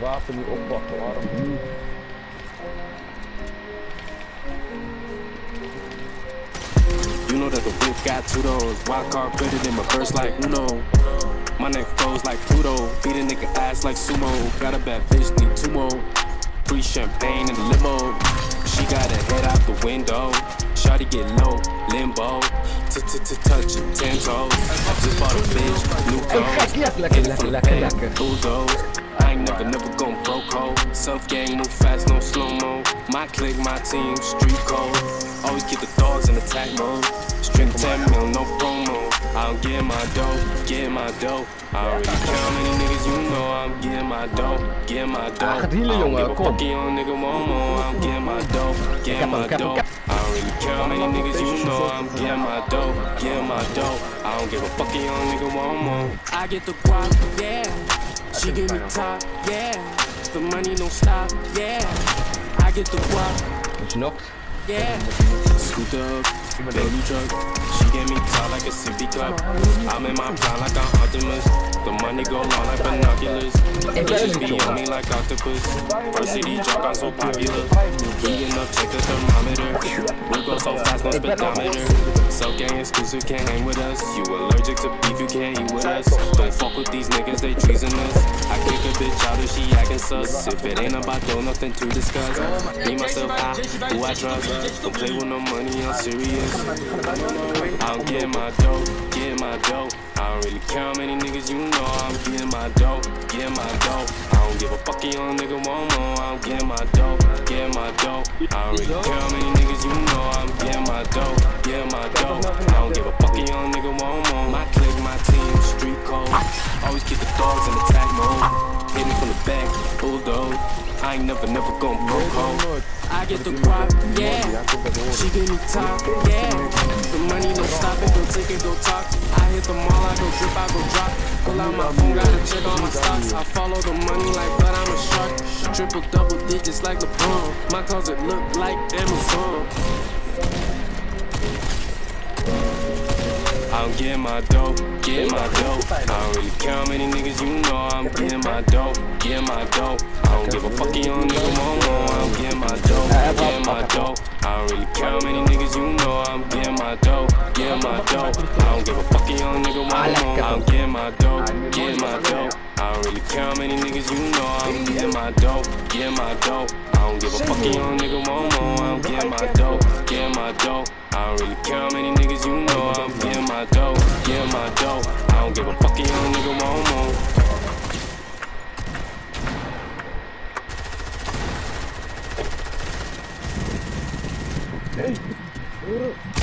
wapen niet oppakken, waarom niet? You know that the whip got two doors. Wild card better than my verse like Uno. My neck froze like Pluto. Beat a nigga ass like sumo. Got a bad bitch, need two more. Free champagne in the limo. She got her head out the window. Shawty get low, limbo. Touching ten toes. Just bought a bitch, new clothes. Lekker, lekker, Hit it from the lekker, back, lekker. Bulldoze. I ain't never, never gon' broke hoe. Self gang, move fast, no slow mo. My clique, my team, street code. Always keep the dogs in attack mode. String 10 mil, no promo. I don't get my dough, get my dough. I don't really count many niggas, you know I'm getting my dough, get my dough. gaat I don't jongen, give a kom. fuck, young nigga, one more. I'm getting my dough, get my ik dough. I don't really count many niggas, you know I'm getting my dough, getting my dough. I don't give a fuck, young nigga, one more. I get the guap, yeah. She give me top, yeah. The money don't stop, yeah. I get the guap, Is je yeah. Scooped up, baby truck. She gave me top like a sippy cup. I'm in my prime like I'm Optimus. The money go long like binoculars. Bitches be on me like octopus. First CD drop, I'm so popular. Heating up, check the thermometer. We go so fast, no speedometer. So gang exclusive, can't hang with us. You allergic to beef, you can't eat with us. Don't fuck with these niggas, they treasonous. I kick a bitch out if she acting sus. If it ain't about dough, nothing to discuss. Me, myself, I, who I trust. Don't play with no money, I'm serious. I don't get my dough, get my dough. I don't really care how many niggas you know. I'm getting my dough, getting my dough. I don't give a fuck, young nigga, one more. I'm getting my dough, getting my dough. I don't really care how many niggas you know. I'm getting my dough, getting my dough. I don't give a fuck, young nigga, one more. My clique, I ain't never, never gon' broke home. I get the guap, yeah. She give me top, yeah. The money don't stop it, go take it, go talk. I hit the mall, I go drip, I go drop. Pull out my phone, gotta check all my stocks. I follow the money like, but I'm a shark. Triple double digits like LeBron. My closet look like Amazon. Getting my dough, getting my dough. I don't really care how many niggas you know. I'm getting my dough, getting my dough. I don't give a fuck, young nigga, one more. I'm getting my dough, getting my dough. I don't really care how many niggas you know. I'm getting my dough, getting my dough. I don't give a fuck, young nigga, one more. I'm getting my dough, getting my dough. I don't really care how many niggas you know. I'm getting my dough, getting my dough. I don't give a fuck, young nigga, one more. I'm getting my dough, getting my dough. I don't really care how many getting my dough. I don't give a fuck, young nigga, one more. Hey,